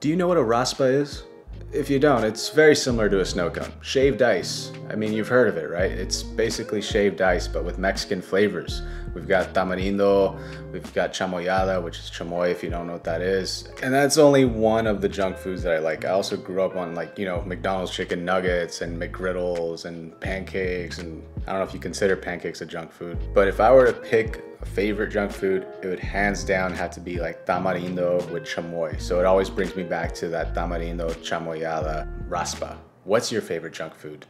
Do you know what a raspa is? If you don't, it's very similar to a snow cone. Shaved ice. I mean, you've heard of it, right? It's basically shaved ice, but with Mexican flavors. We've got tamarindo, we've got chamoyada, which is chamoy if you don't know what that is. And that's only one of the junk foods that I like. I also grew up on like, you know, McDonald's chicken nuggets and McGriddles and pancakes. And I don't know if you consider pancakes a junk food, but if I were to pick a favorite junk food, it would hands down have to be like tamarindo with chamoy. So it always brings me back to that tamarindo chamoyada raspa. What's your favorite junk food?